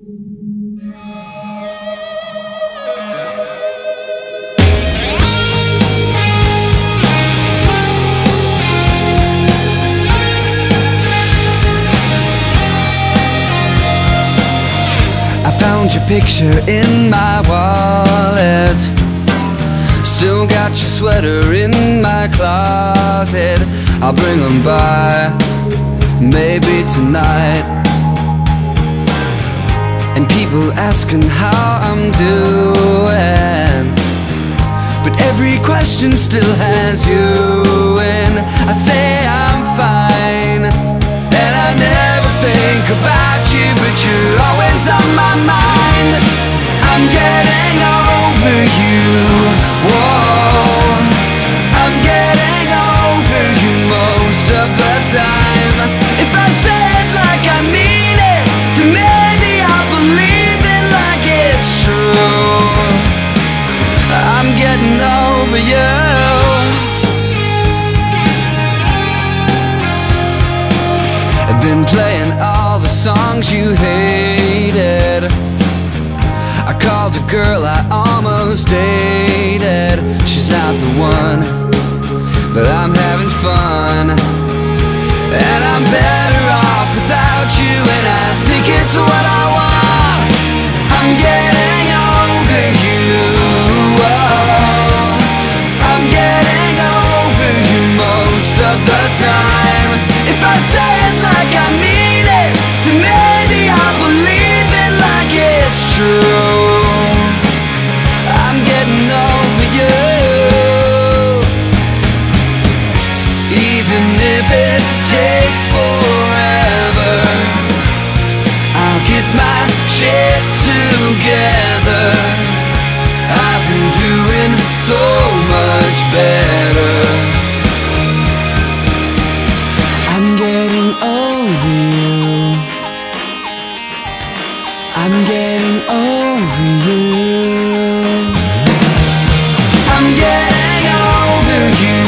I found your picture in my wallet. Still got your sweater in my closet. I'll bring them by, maybe tonight. And people asking how I'm doing. But every question still has you over you. I've been playing all the songs you hated. I called a girl I almost dated. She's not the one, but I'm having fun. And I'm better I'm getting over you. to you.